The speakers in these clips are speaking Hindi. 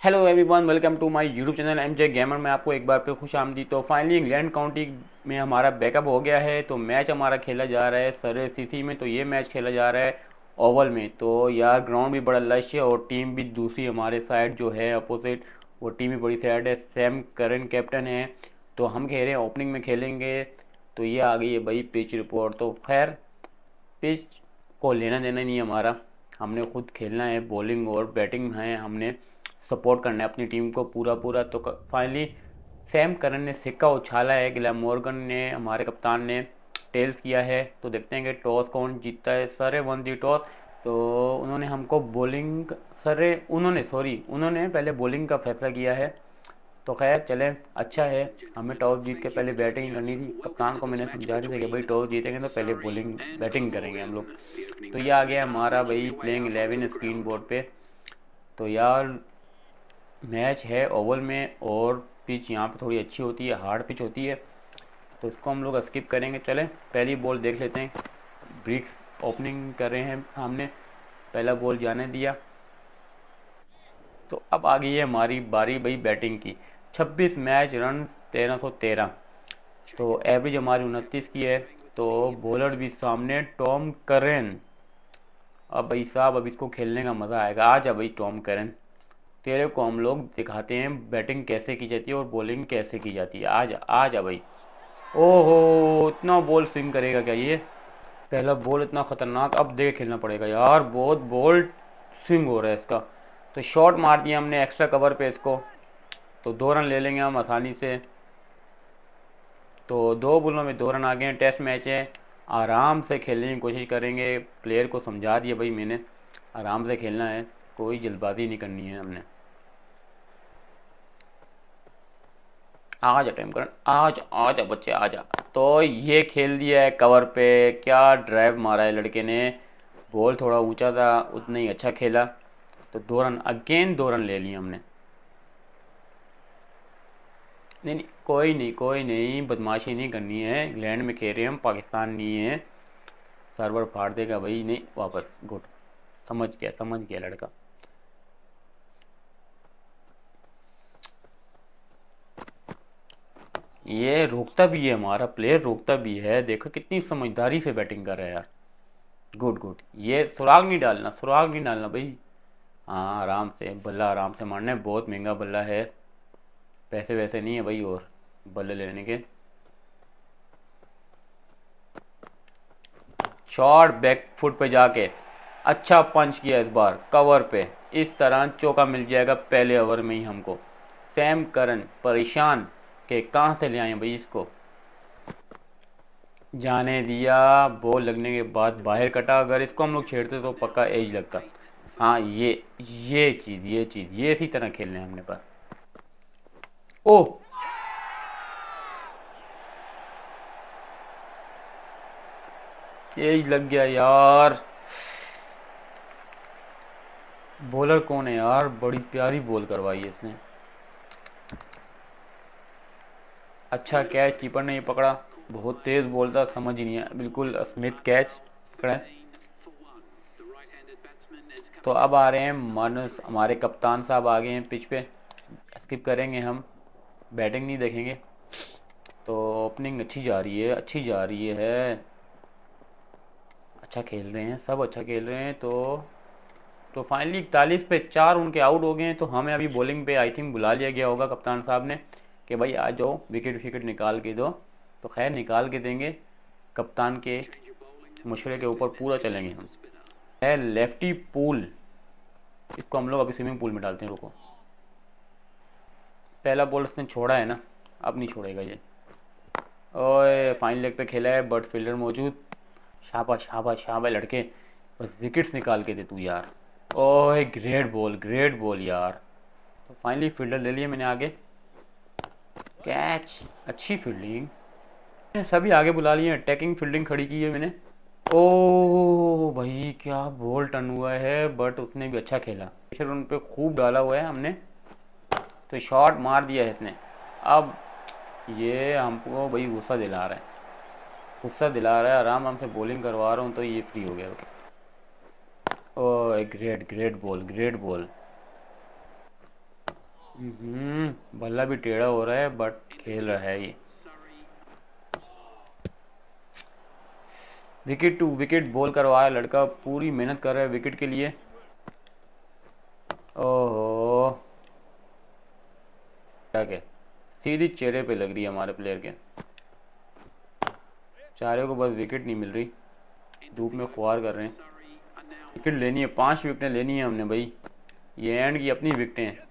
Hello everyone welcome to my YouTube channel M J gamer में आपको एक बार फिर खुश आमदी तो फाइनली इंग्लैंड काउंटी में हमारा बैकअप हो गया है। तो मैच हमारा खेला जा रहा है सर सीसी में। तो ये मैच खेला जा रहा है ओवल में। तो यार ग्राउंड भी बड़ा लश है और टीम भी दूसरी हमारे साइड जो है अपोजिट वो टीम भी बड़ी साइड है। सैम करन कैप्टन है। तो हम कह रहे हैं ओपनिंग में खेलेंगे। तो ये आ गई है भाई पिच रिपोर्ट तो खैर पिच को लेना देना नहीं हमारा। हमने खुद खेलना है बॉलिंग और बैटिंग है हमने। सपोर्ट करना है अपनी टीम को पूरा पूरा। तो फाइनली सैम करन ने सिक्का उछाला है गिला मॉर्गन ने, हमारे कप्तान ने टेल्स किया है। तो देखते हैं कि टॉस कौन जीतता है। सरे वन दी टॉस। तो उन्होंने हमको बॉलिंग सर उन्होंने सॉरी उन्होंने पहले बॉलिंग का फैसला किया है। तो खैर, चले अच्छा है। हमें टॉस जीत के पहले बैटिंग करनी थी। कप्तान को मैंने समझा थी कि भाई टॉस जीतेंगे तो पहले बॉलिंग बैटिंग करेंगे हम लोग। तो ये आ गया हमारा भाई प्लेइंग एलेवन स्क्रीन बोर्ड पे। तो यार मैच है ओवल में और पिच यहाँ पे थोड़ी अच्छी होती है हार्ड पिच होती है। तो इसको हम लोग स्किप करेंगे। चलें, पहली बॉल देख लेते हैं। ब्रिक्स ओपनिंग कर रहे हैं हमने पहला बॉल जाने दिया। तो अब आ गई है हमारी बारी भाई बैटिंग की। 26 मैच रन 1313 तो एवरेज हमारी उनतीस की है। तो बॉलर भी सामने टॉम करेन अब भाई साहब, अब इसको खेलने का मज़ा आएगा। आज भाई टॉम करेन तेरे को हम लोग दिखाते हैं बैटिंग कैसे की जाती है और बॉलिंग कैसे की जाती है। आज आ जा भाई। ओहो, इतना बॉल स्विंग करेगा क्या ये? पहला बॉल इतना ख़तरनाक, अब देख खेलना पड़ेगा यार, बहुत बॉल स्विंग हो रहा है इसका। तो शॉट मार दिया हमने एक्स्ट्रा कवर पे इसको। तो दो रन ले लेंगे हम आसानी से। तो दो बॉलों में दो रन आ गए हैं टेस्ट मैच है। आराम से खेलने की कोशिश करेंगे। प्लेयर को समझा दिया भाई मैंने। आराम से खेलना है। कोई जल्दबाजी नहीं करनी है हमने। आ जा टाइम कर आज आ जा बच्चे आ जा तो ये खेल दिया है कवर पे, क्या ड्राइव मारा है लड़के ने। बॉल थोड़ा ऊँचा था, उतना ही अच्छा खेला। तो दो रन अगेन दो रन ले लिए हमने। नहीं नहीं, कोई नहीं कोई नहीं, बदमाशी नहीं करनी है। इंग्लैंड में खेल रहे हम, पाकिस्तान नहीं है। सर्वर फाड़ देगा भाई, नहीं, वापस गुड समझ गया समझ गया लड़का। ये रोकता भी है हमारा प्लेयर रोकता भी है। देखो कितनी समझदारी से बैटिंग कर रहा है यार। गुड गुड ये सुराग नहीं डालना, सुराग नहीं डालना भाई। हाँ आराम से, बल्ला आराम से मारना है। बहुत महँगा बल्ला है। पैसे वैसे नहीं है भाई और बल्ले लेने के। शॉर्ट बैक फुट पे जाके अच्छा पंच किया इस बार कवर पे। इस तरह चौका मिल जाएगा पहले ओवर में ही हमको। सैम करन परेशान। कि कहाँ से ले आए भाई इसको? जाने दिया, बॉल लगने के बाद बाहर कटा। अगर इसको हम लोग छेड़ते तो पक्का एज लगता। हाँ ये ये चीज़ ये चीज़, ये इसी तरह खेलने हैं हमने पास ओ! एज लग गया यार। बॉलर कौन है यार? बड़ी प्यारी बॉल करवाई इसने। अच्छा कैच कीपर ने ये पकड़ा। बहुत तेज बोलता समझ ही नहीं है बिल्कुल स्मिथ कैच पकड़ा। तो अब आ रहे हैं मानस हमारे कप्तान साहब आ गए हैं पिच पे। स्किप करेंगे हम। बैटिंग नहीं देखेंगे। तो ओपनिंग अच्छी जा रही है, अच्छी जा रही है। अच्छा खेल रहे हैं, सब अच्छा खेल रहे हैं। तो तो फाइनली इकतालीस पे चार उनके आउट हो गए हैं। तो हमें अभी बॉलिंग पे आई थिंक बुला लिया गया होगा कप्तान साहब ने। कि भाई आ जाओ विकेट विकेट निकाल के दो। तो खैर, निकाल के देंगे। कप्तान के मशवरे के ऊपर पूरा चलेंगे हम। है लेफ्टी पूल इसको हम लोग अभी स्विमिंग पूल में डालते हैं, रुको। पहला बॉल उसने छोड़ा है ना, अब नहीं छोड़ेगा ये। ओए फाइन लेग पे खेला है बट फील्डर मौजूद। शाबा शाबा शाबा लड़के। बस विकेट्स निकाल के दे तू यार। ओए ग्रेट बॉल ग्रेट बॉल यार। तो फाइनली फील्डर ले लिए मैंने आगे। कैच। अच्छी फील्डिंग सभी आगे बुला लिए अटैकिंग फील्डिंग खड़ी की है मैंने। ओ, भाई, क्या बॉल टर्न हुआ है बट उसने भी अच्छा खेला। प्रेशर उन पर खूब डाला हुआ है हमने। तो शॉट मार दिया है इसने। अब ये हमको भाई गुस्सा दिला रहा है। गुस्सा दिला रहा है। आराम आराम से बॉलिंग करवा रहा हूँ तो ये फ्री हो गया। ओ great great ball great ball बल्ला भी टेढ़ा हो रहा है बट खेल रहा है ये। विकेट टू विकेट बॉल करवाया लड़का, पूरी मेहनत कर रहा है विकेट के लिए। ओहो। क्या क्या सीधी चेहरे पे लग रही है हमारे प्लेयर के। चारों को बस विकेट नहीं मिल रही। धूप में खुआर कर रहे हैं। विकेट लेनी है, पाँच विकेटें लेनी है हमने भाई। ये एंड की अपनी विकेटें हैं।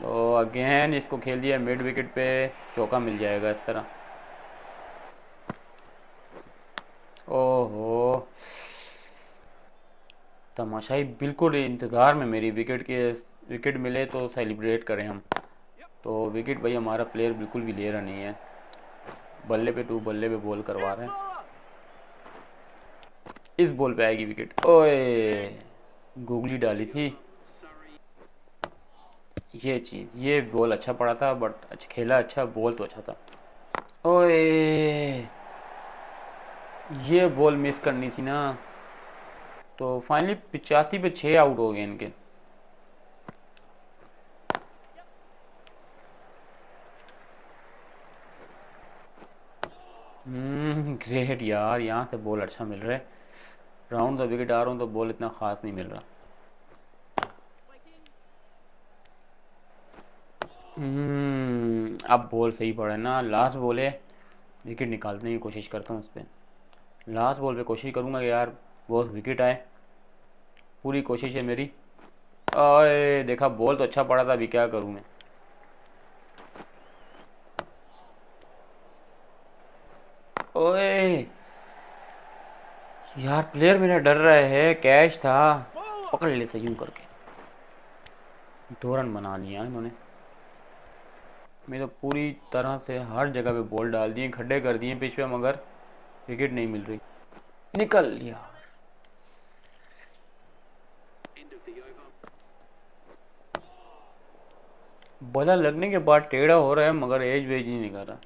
तो अगेन इसको खेल दिया, मिड विकेट पे चौका मिल जाएगा इस तरह। ओहो। तमाशाई, बिल्कुल इंतज़ार में मेरी विकेट के, विकेट मिले तो सेलिब्रेट करें हम। तो विकेट भाई हमारा प्लेयर बिल्कुल भी ले रहा नहीं है। बल्ले पे टू बल्ले पे बॉल करवा रहे हैं। इस बॉल पे आएगी विकेट। ओए, गुगली डाली थी। ये चीज़, ये बॉल अच्छा पड़ा था बट अच्छा खेला अच्छा बॉल तो अच्छा था। ओए! ये बॉल मिस करनी थी ना। तो फाइनली पिचासी पे छः आउट हो गए इनके। हम्म ग्रेट यार, यहाँ से बॉल अच्छा मिल रहा है। राउंड द विकेट आ रहा हूँ तो बॉल इतना ख़ास नहीं मिल रहा। अब बॉल सही पड़ा ना। लास्ट बॉल है। विकेट निकालने की कोशिश करता हूँ उस पर लास्ट बॉल पे कोशिश करूँगा यार, बहुत विकेट आए। पूरी कोशिश है मेरी। आए, देखा बॉल तो अच्छा पड़ा था, अभी क्या करूँ मैं? ओए! यार प्लेयर मेरा डर रहा है। कैच था। पकड़ लेते यूँ करके। दो रन बना लिया इन्होंने। मैं तो पूरी तरह से हर जगह पे बॉल डाल दिए, खड्डे कर दिए, पिच पे, मगर विकेट नहीं मिल रही। निकल लिया बला लगने के बाद टेढ़ा हो रहा है, मगर एज वेज नहीं निकल रहा।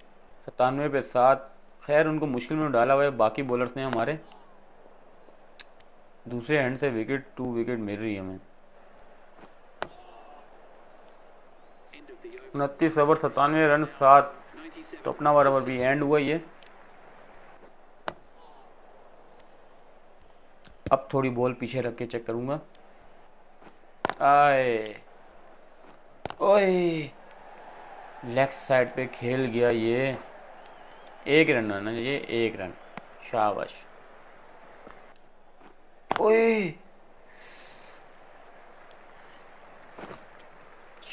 सतानवे पे सात। खैर, उनको मुश्किल में डाला हुआ है, बाकी बॉलर्स ने हमारे दूसरे हैंड से विकेट टू विकेट मिल रही है हमें। उनतीस ओवर सतानवे रन, सात तो अपना ओवर भी एंड हुआ ये। अब थोड़ी बॉल पीछे रख के चेक करूँगा। आए। ओए। लेग साइड पे खेल गया ये। एक रन आना ये, एक रन। शाबाश। ओए।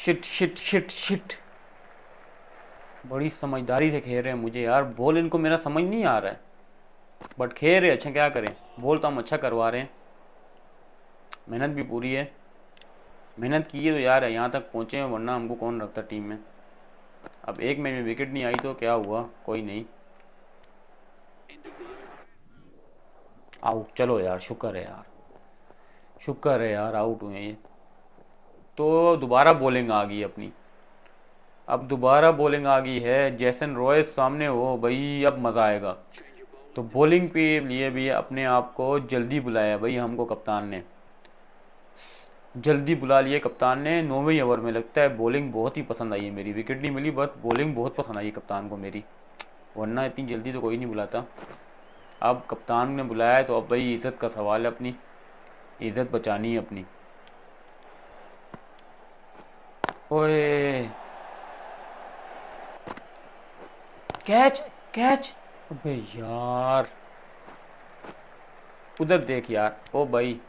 शिट शिट शिट शिट बड़ी समझदारी से खेल रहे हैं मुझे यार। बॉल, इनको मेरा समझ नहीं आ रहा है। बट खेल रहे अच्छा क्या करें? बॉल तो हम अच्छा करवा रहे हैं। मेहनत भी पूरी है। मेहनत की है तो यार, यहाँ तक पहुँचे हैं, वरना हमको कौन रखता टीम में? अब एक मैच में विकेट नहीं आई तो क्या हुआ? कोई नहीं। आउट चलो यार, शुक्र है यार। शुक्र है यार आउट हुए ये। तो दोबारा बॉलिंग आ गई अपनी। अब दोबारा बॉलिंग आ गई है, जैसन रॉय सामने हो, भाई अब मज़ा आएगा। तो बॉलिंग पे लिए भी अपने आप को जल्दी बुलाया भाई हमको कप्तान ने। जल्दी बुला लिए कप्तान ने, नौवें ओवर में लगता है बॉलिंग बहुत ही पसंद आई है मेरी विकेट नहीं मिली बट बॉलिंग बहुत पसंद आई है कप्तान को मेरी। वरना इतनी जल्दी तो कोई नहीं बुलाता। अब कप्तान ने बुलाया तो अब भाई इज़्ज़त का सवाल है अपनी, इज़्ज़त बचानी है अपनी। ओए। Catch catch. अबे यार। उधर देख यार। ओ भाई।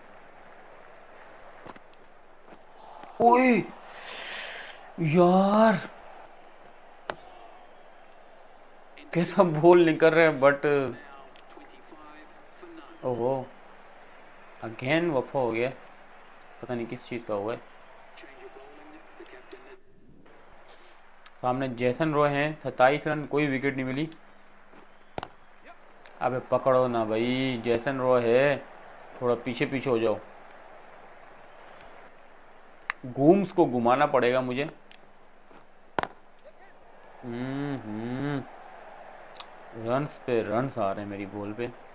ओए। यार। कैसा बोल निकल रहे हैं, बट ओहो। अगेन वफा हो गया। पता नहीं किस चीज़ का हुआ है। सामने जैसन रॉय हैं, सत्ताईस रन, कोई विकेट नहीं मिली। अबे पकड़ो ना भाई, जैसन रॉय है, थोड़ा पीछे पीछे हो जाओ। गूम्स को घुमाना पड़ेगा मुझे। हम्म हम्म। रन्स पे रन्स आ रहे हैं मेरी बॉल पे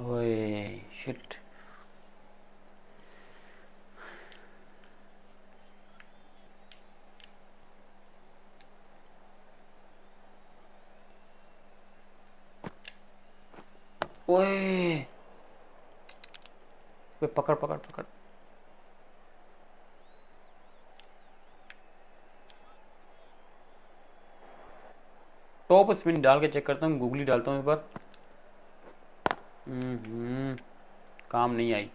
ओए शिट ओए पकड़ पकड़ पकड़। टॉप स्पिन डाल के चेक करता हूँ, गूगली डालता हूँ इस बार। हम्म काम नहीं आई।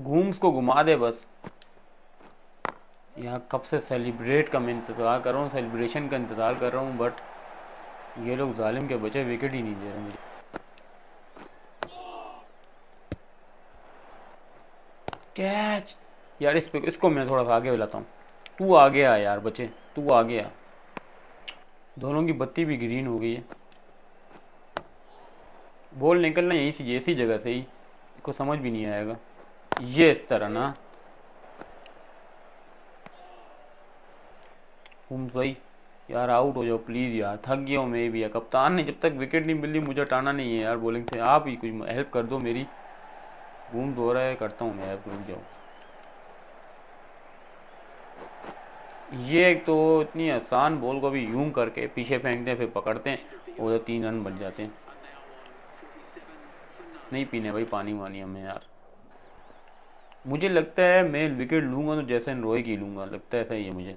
घूम्स को घुमा दे बस। यहाँ कब से सेलिब्रेट का मैं इंतज़ार कर रहा हूँ सेलिब्रेशन का इंतज़ार कर रहा हूँ बट ये लोग जालिम के बचे विकेट ही नहीं दे रहे मुझे कैच यार इस पे, इसको मैं थोड़ा सा आगे बुलाता हूँ। तू आ गया यार बच्चे, तू आ। गया दोनों की बत्ती भी ग्रीन हो गई है। बॉल निकलना यहीं से, ऐसी जगह से ही को समझ भी नहीं आएगा। ये इस तरह ना। तुम सही यार आउट हो जाओ प्लीज़ यार। थक गया हूँ मैं भी यार। कप्तान ने जब तक विकेट नहीं मिली, मुझे टाना नहीं है यार। बॉलिंग से आप ही कुछ हेल्प कर दो मेरी। घूम दो रहा है करता हूँ मैं हेल्प रुक जाओ। ये एक तो इतनी आसान बॉल को भी यूँ करके पीछे फेंकते हैं, फिर पकड़ते हैं, और तीन रन बन जाते हैं। नहीं पीने भाई, पानी वानी हमें यार। मुझे लगता है मैं विकेट लूँगा तो जैसे रोए की लूँगा, लगता है ऐसा ही है मुझे।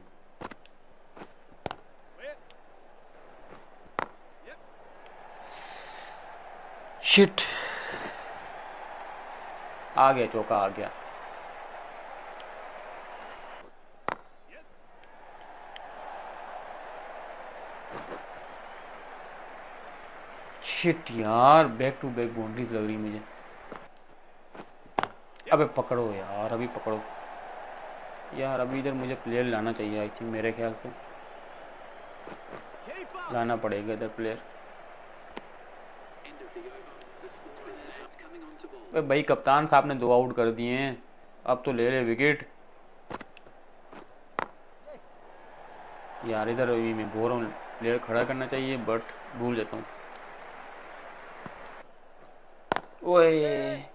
शिट आ गया, चौका आ गया। शिट यार बैक टू बैक बाउंड्रीज लग रही मुझे। अबे पकड़ो यार, अभी पकड़ो। यार, अभी इधर मुझे प्लेयर लाना चाहिए आई थिंक मेरे ख्याल से। लाना पड़ेगा इधर प्लेयर भाई, कप्तान साहब ने दो आउट कर दिए हैं। अब तो ले ले विकेट यार, इधर मैं रहा हूँ प्लेयर खड़ा करना चाहिए बट भूल जाता हूँ। ओए।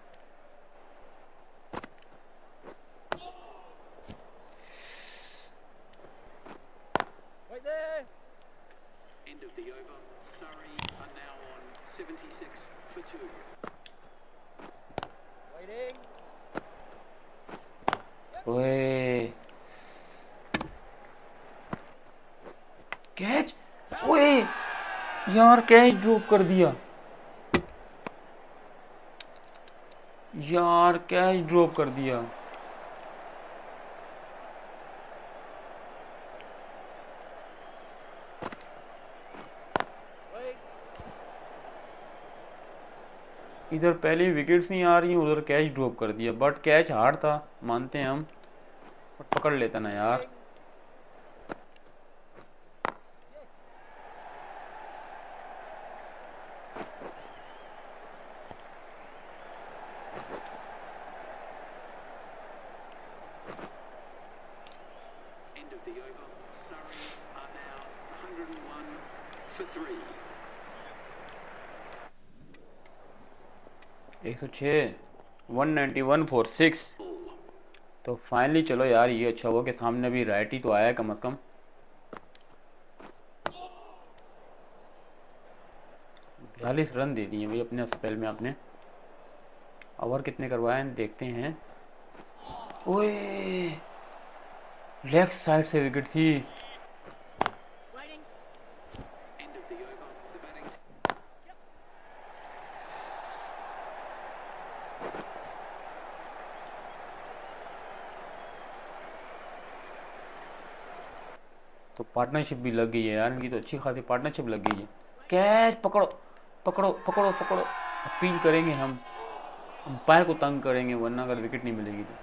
कैच? ओए। यार कैच ड्रॉप कर दिया। यार कैच ड्रॉप कर दिया। इधर पहले विकेट्स नहीं आ रही, उधर कैच ड्रॉप कर दिया। बट कैच हार्ड था, मानते हैं हम। पकड़ लेता ना यार। एक सौ छः one ninety one four six तो फाइनली चलो यार ये अच्छा हुआ कि सामने भी राइट ही तो आया कम अज़ कम बयालीस रन दे दिए भाई अपने स्पेल में आपने ओवर कितने करवाए हैं देखते हैं ओए लेफ़्ट साइड से विकेट थी तो पार्टनरशिप भी लग गई है यार, इनकी तो अच्छी खासी पार्टनरशिप लग गई है। कैच, पकड़ो पकड़ो पकड़ो पकड़ो। अपील करेंगे हम, अंपायर को तंग करेंगे, वरना अगर विकेट नहीं मिलेगी तो।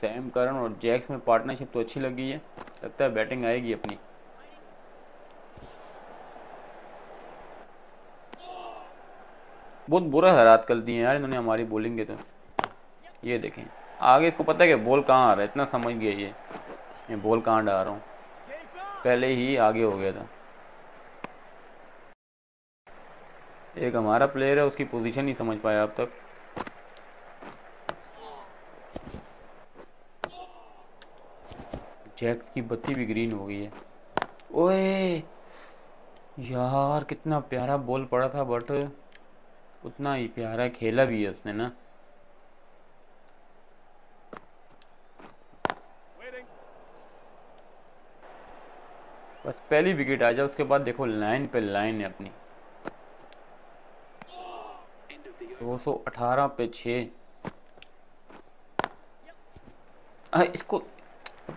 सैम करन और जैक्स में पार्टनरशिप तो अच्छी लगी है, लगता है बैटिंग आएगी अपनी। बहुत बुरा हरात कर दिए यार इन्होंने हमारी बॉलिंग के तो। ये देखें। आगे इसको पता है कि बॉल कहाँ आ रहा है? इतना समझ गया ये। ये बॉल कहाँ डाल रहा हूँ? पहले ही आगे हो गया था। एक हमारा प्लेयर है, उसकी पोजीशन नहीं समझ पाया अब तक। जैक्स की बत्ती भी ग्रीन हो गई है। ओए! यार कितना प्यारा बॉल पड़ा था बट उतना ही प्यारा खेला भी है उसने ना। बस पहली विकेट आ जाए, उसके बाद देखो लाइन पे लाइन है अपनी। 218 पे छः इसको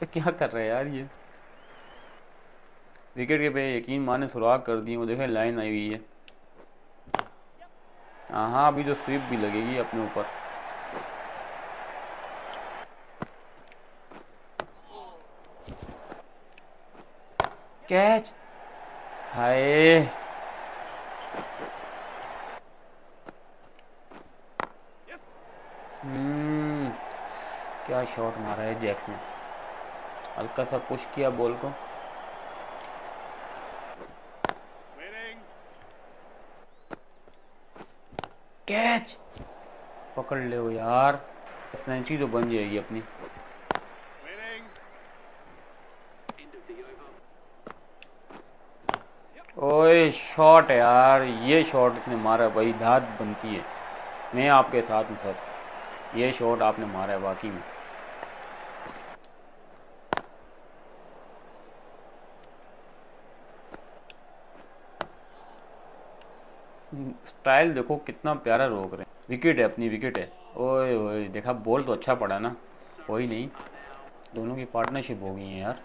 क्या कर रहे हैं यार ये? विकेट के पे यकीन माने सुराग कर दी वो देखें लाइन आई हुई है। हाँ अभी तो स्वीप भी लगेगी अपने ऊपर। कैच? हाय। हम्म क्या शॉट मारा है जैक्स ने? हल्का सा पुश किया बॉल को। कैच। पकड़ ले यार। सेंचुरी तो बन जाएगी अपनी। ओए शॉट यार। ये शॉट इसने मारा भाई धात बनती है। मैं आपके साथ हूँ सर ये शॉट आपने मारा है बाकी में। स्टाइल देखो कितना प्यारा रोक रहे विकेट है, अपनी विकेट है। ओए ओए, देखा, बॉल तो अच्छा पड़ा ना। कोई नहीं। दोनों की पार्टनरशिप हो गई है यार।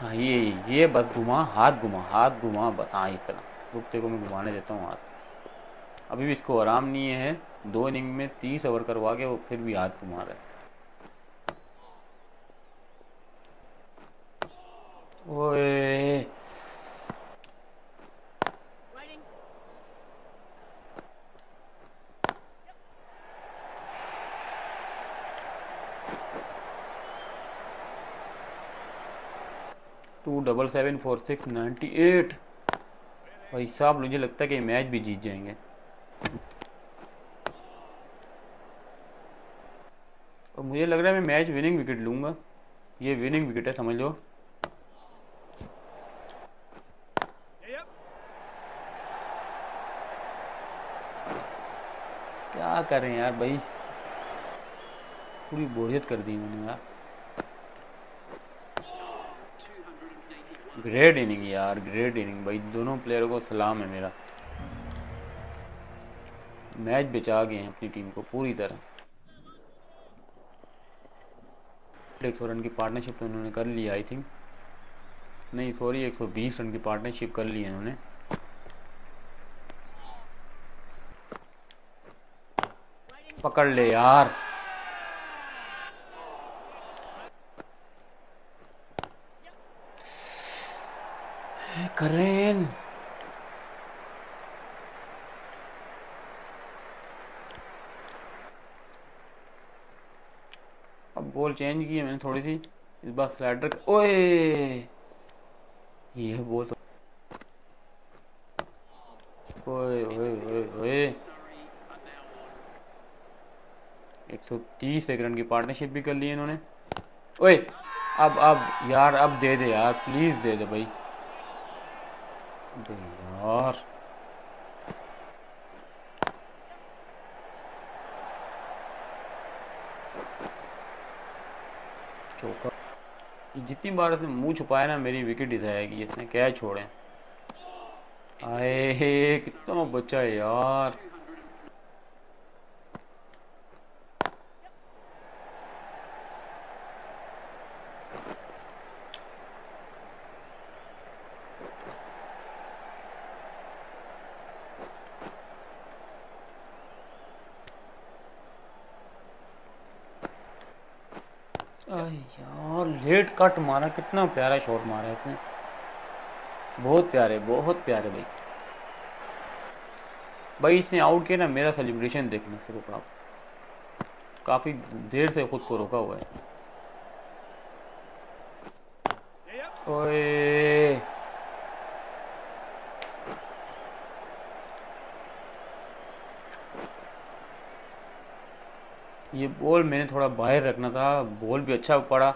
हाँ ये ये बस घुमा, हाथ घुमा हाथ घुमा बस। हाँ इस तरह। रुकते को मैं घुमाने देता हूँ, हाथ। अभी भी इसको आराम नहीं है। दो इनिंग में तीस ओवर करवा के वो फिर भी हाथ घुमा रहा है। ओए। Two double seven four six ninety eight. भाई साहब, मुझे लगता है कि मैच भी जीत जाएँगे। और मुझे लग रहा है मैं मैच विनिंग विकेट लूँगा। ये विनिंग विकेट है, समझ लो। क्या करें यार भाई? पूरी बोरियत कर दी मैंने यार। ग्रेट इनिंग यार ग्रेट इनिंग भाई, दोनों प्लेयरों को सलाम है मेरा। मैच बचा गए हैं अपनी टीम को पूरी तरह। एक सौ रन की पार्टनरशिप तो उन्होंने कर ली आई थिंक नहीं सॉरी 120 रन की पार्टनरशिप कर ली है उन्होंने। पकड़ ले यार। करें अब बॉल चेंज की है मैंने थोड़ी सी। इस बार स्लाइडर ओए! ये बॉल तो ओए ओए ओए ओए। 130 एक रन की पार्टनरशिप भी कर ली है इन्होंने। ओए, अब अब, यार, अब दे दे यार प्लीज़ दे दे भाई। दे यार। जितनी बार इसने मुँह छुपाया ना, मेरी विकेट ही जाएगी, इसने क्या छोड़े। आए कितना बच्चा है यार। लेट कट मारा, कितना प्यारा शॉट मारा इसने। बहुत प्यारे बहुत प्यारे भाई। भाई, इसने आउट किया ना, मेरा सेलिब्रेशन देखना सिर्फ़ आप। काफ़ी देर से खुद को रोका हुआ है। ओए। ये बॉल मैंने थोड़ा बाहर रखना था बॉल भी अच्छा पड़ा।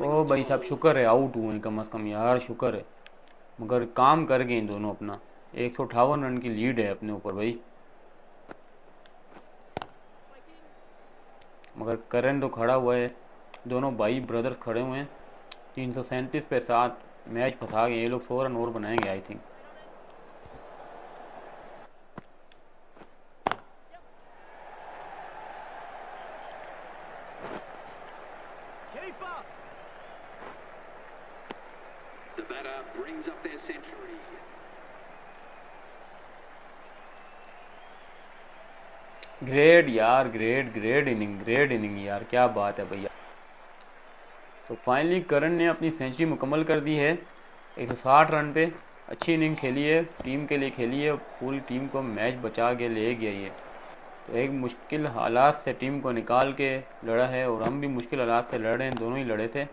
ओ भाई साहब, शुक्र है आउट हुए कम अज़ कम यार, शुक्र है। मगर काम कर गए दोनों अपना। एक सौ अठावन रन की लीड है अपने ऊपर भाई। मगर करण तो खड़ा हुआ है। दोनों भाई ब्रदर्स खड़े हुए हैं। तीन सौ सैंतीस पे सात मैच फंसा गए ये लोग सौ रन और बनाएँगे आई थिंक ग्रेट यार great great inning great inning यार, क्या बात है भैया। तो फाइनली करण ने अपनी सेंचुरी मुकम्मल कर दी है 160 रन पे, अच्छी इनिंग खेली है टीम के लिए खेली है पूरी टीम को मैच बचा के ले गया ये। तो एक मुश्किल हालात से टीम को निकाल के लड़ा है, और हम भी मुश्किल हालात से लड़ रहे हैं, दोनों ही लड़े थे,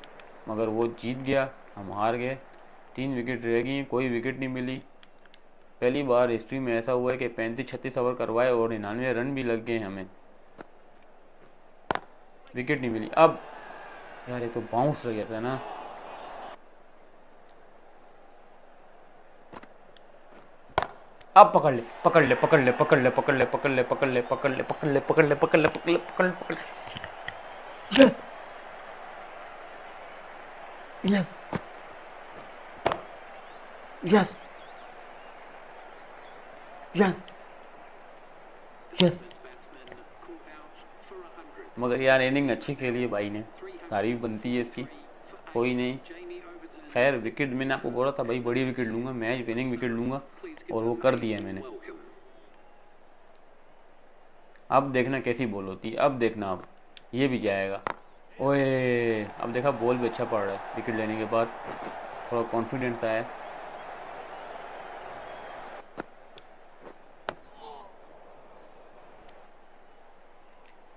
मगर वो जीत गया, हम हार गए। तीन विकेट रह गई, कोई विकेट नहीं मिली। पहली बार हिस्ट्री में ऐसा हुआ है कि पैंतीस छत्तीस ओवर करवाए और निन्यानवे रन भी लग गए हमें। विकेट नहीं मिली अब यार ये तो बाउंस रह गया था ना अब पकड़ ले पकड़ ले पकड़ ले पकड़ ले पकड़ ले पकड़ ले पकड़ ले पकड़ ले पकड़ ले पकड़ ले पकड़ ले पकड़ ले पकड़ ले पकड़ ले यस यस यस यस मगर यार इनिंग अच्छी खेली है भाई ने। तारीफ़ बनती है इसकी। कोई नहीं। खैर विकेट मैंने आपको बोला था, भाई, बड़ी विकेट लूँगा मैच विनिंग विकेट लूँगा, और वो कर दिया मैंने। अब देखना कैसी बॉल होती है। अब देखना अब। ये भी जाएगा ओए, अब देखा बॉल भी अच्छा पड़ रहा है विकेट लेने के बाद। थोड़ा कॉन्फिडेंस आया।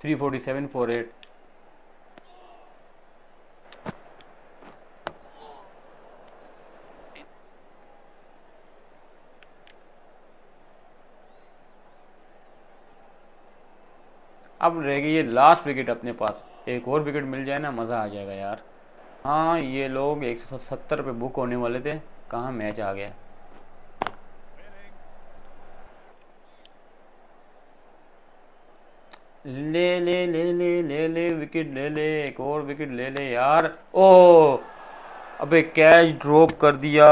Three forty seven four eight अब रह गई ये लास्ट विकेट अपने पास। एक और विकेट मिल जाए ना, मज़ा आ जाएगा यार। हाँ ये लोग एक सौ सत्तर पे बुक होने वाले थे। कहाँ मैच आ गया? ले ले ले ले ले ले विकेट ले ले, एक और विकेट ले ले, यार। ओ, अबे कैच ड्रॉप कर दिया।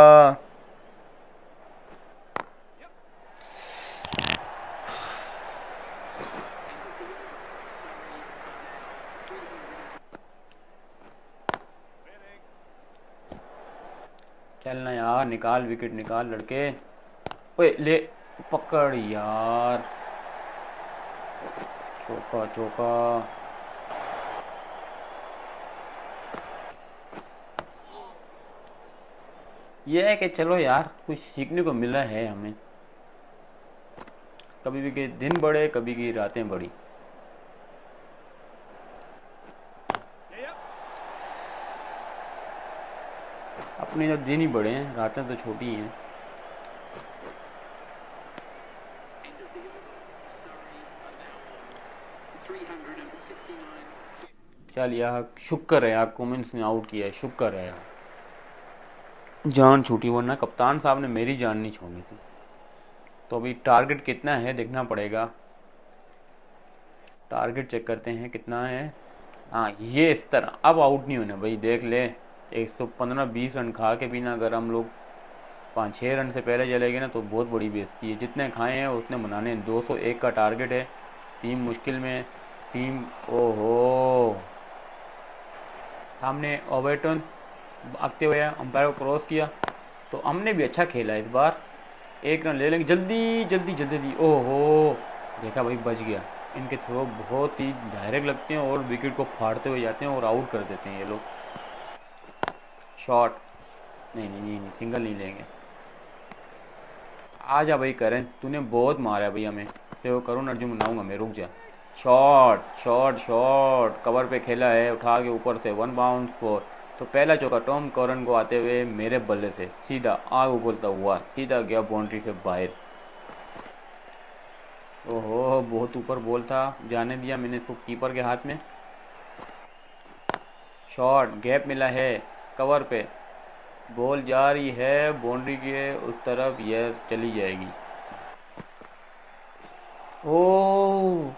चलना यार, निकाल विकेट निकाल लड़के। ओए, ले, पकड़ यार। चौका चौका। यह है कि चलो यार, कुछ सीखने को मिला है हमें। कभी भी के दिन बड़े, कभी की रातें बड़ी। अपने जब दिन ही बड़े हैं, रातें तो छोटी हैं। चल यार शुक्र है यार कमेंट्स ने आउट किया है, शुक्र है। जान छूटी, वरना कप्तान साहब ने मेरी जान नहीं छोड़ी थी। तो अभी टारगेट कितना है, देखना पड़ेगा। टारगेट चेक करते हैं, कितना है? हाँ ये इस तरह। अब आउट नहीं होने, भाई, देख ले। एक सौ पंद्रह, बीस रन खा के भी ना अगर हम लोग पाँच छः रन से पहले चले गए ना तो बहुत बड़ी बेइज्जती है। जितने खाए हैं, उतने सौ एक का टारगेट है। टीम मुश्किल में टीम, ओहो। सामने ओवेटन आगते हुए अंपायर को क्रॉस किया। तो हमने भी अच्छा खेला इस बार। एक रन ले लेंगे। जल्दी जल्दी जल्दी। दी ओहो, देखा भाई, बच गया। इनके थ्रो बहुत ही डायरेक्ट लगते हैं और विकेट को फाड़ते हुए जाते हैं और आउट कर देते हैं ये लोग। शॉट नहीं नहीं नहीं नहीं सिंगल नहीं लेंगे। आ जा भाई करें। तूने बहुत मारा भाई हमें। तो करुण अर्जुन बनाऊँगा मैं, रुक जा। शॉट शॉट शॉट, कवर पे खेला है, उठा के ऊपर से वन बाउंड फोर तो पहला चौका टॉम कॉरन को आते हुए मेरे बल्ले से सीधा आग उगलता हुआ, सीधा गया बाउंड्री से बाहर। ओहो, बहुत ऊपर बॉल था, जाने दिया मैंने इसको कीपर के हाथ में। शॉट, गैप मिला है कवर पे। बॉल जा रही है, बाउंड्री के उस तरफ़ यह चली जाएगी। ओ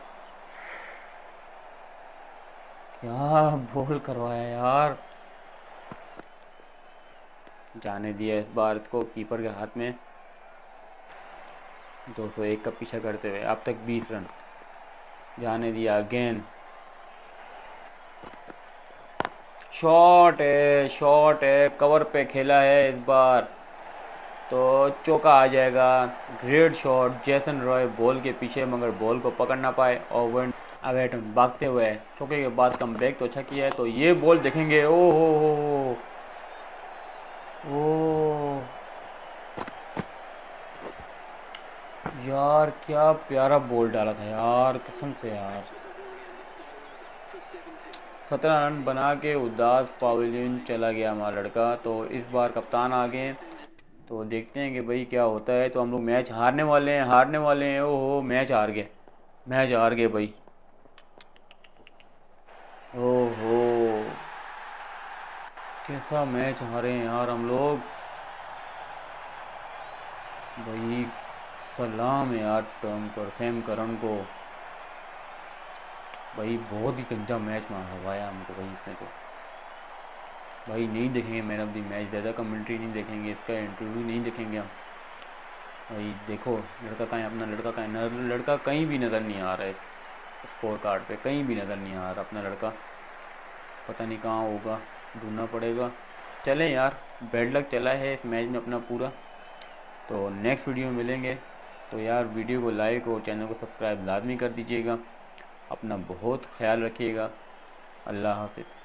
क्या बॉल करवाया यार। जाने दिया इस बार इसको कीपर के हाथ में। 201 का पीछा करते हुए, अब तक 20 रन। जाने दिया अगेन शॉट है शॉट है कवर पे खेला है इस बार। तो चौका आ जाएगा। ग्रेट शॉट जैसन रॉय बॉल के पीछे, मगर बॉल को पकड़ ना पाए, और वन अवेटन भागते हुए। चौके के बाद कम बैक तो अच्छा किया है तो ये बॉल देखेंगे। ओ, हो हो ओ। यार, क्या प्यारा बॉल डाला था यार, कसम से यार। सत्रह रन बना के उदास पावेलियन चला गया हमारा लड़का। तो इस बार कप्तान आ गए तो देखते हैं कि भाई क्या होता है। तो हम लोग मैच हारने वाले हैं, हारने वाले हैं। ओहो मैच हार गए। मैच हार गए भाई ओहो कैसा मैच हारे हैं यार हम लोग। भाई, सलाम यार टर्म कर थेम करन को। भाई, बहुत ही गंदा मैच मार हवाया हमको भाई इसने तो। भाई, नहीं देखेंगे मैन ऑफ़ द मैच, ज़्यादा कमेंट्री नहीं देखेंगे, इसका इंटरव्यू नहीं देखेंगे हम। भाई, देखो, लड़का कहीं अपना, लड़का कहीं लड़का कहीं भी नज़र नहीं आ रहा है स्कोर कार्ड पे, कहीं भी नज़र नहीं आ रहा अपना लड़का। पता नहीं कहाँ होगा। ढूंढना पड़ेगा। चले यार, बेड लक चला है इस मैच में अपना पूरा। तो नेक्स्ट वीडियो में मिलेंगे। तो यार वीडियो को लाइक और चैनल को सब्सक्राइब लाजमी कर दीजिएगा। अपना बहुत ख्याल रखिएगा। अल्लाह हाफिज़।